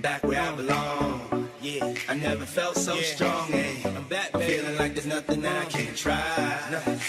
I'm back where I belong. Yeah, I never felt so strong. Hey, I'm back, I'm feeling like there's nothing that I can't try.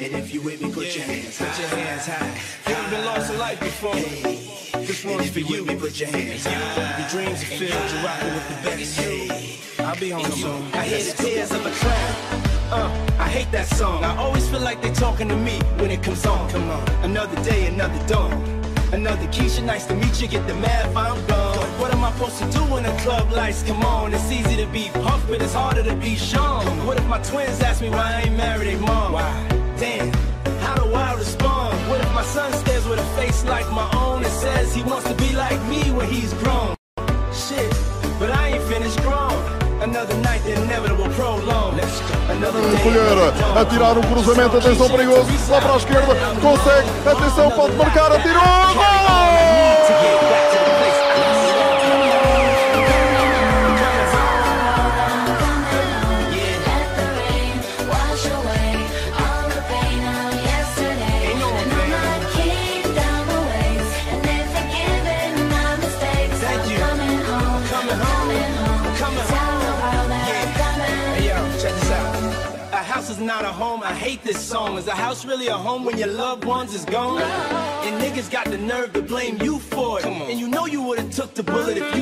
And if you with me, put your hands high. Put your hands high. Ever been lost in life before? This And one's for you you. me, put your hands high. Your dreams are filled, you're rocking with the best. Hey. I'll be home soon. I hear the tears of a clown. Uh, I hate that song. I always feel like they're talking to me when it comes on. Come on. Another day, another dawn. Another Keisha, nice to meet you. Get the math, I'm gone. What am I supposed to do when the club lights come on? It's easy to be Puff, but it's harder to be Sean. What if my twins ask me why I ain't married their mom? Why? Damn, how do I respond? What if my son stares with a face like my own and says he wants to be like me when he's grown? Colher. A tirar um cruzamento, atenção perigoso, lá para a esquerda, consegue, atenção, pode marcar, atirou, To house is not a home. I hate this song. Is a house really a home when your loved ones is gone? And niggas got the nerve to blame you for it. And you know you would've took the bullet if you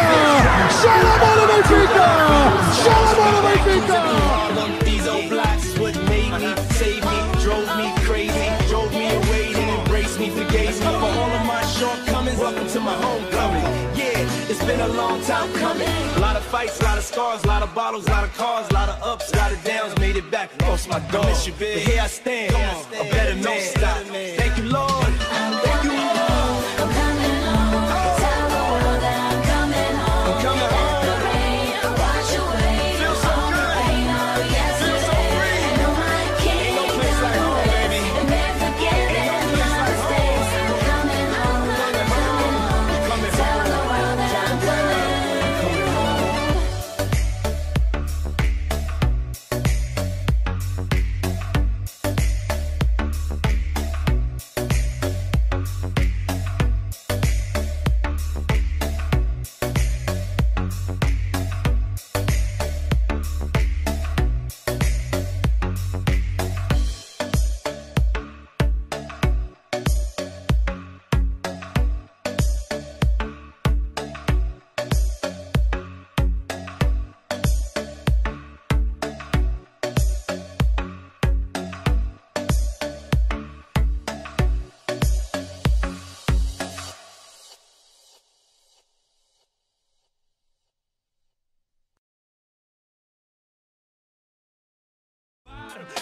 crazy, drove me away, then embraced me, forgave me for all of my shortcomings. Welcome to my homecoming. Yeah, it's been a long time coming. A lot of fights, a lot of scars, a lot of bottles, a lot of cars, a lot of ups, a lot of downs. Made it back, lost my dog. But here I stand, a better man. Thank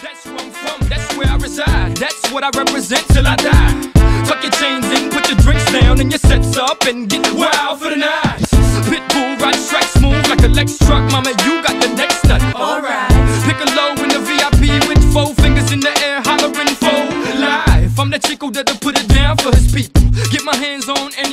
That's where I'm from, that's where I reside. That's what I represent till I die. Tuck your chains in, put your drinks down, and your sets up, and get wild for the night. Pitbull ride strike smooth like a Lex truck, mama. You got the next nut. Alright. Pick a low in the VIP with four fingers in the air, hollering for life. I'm the chico that'll put it down for his people. Get my hands on and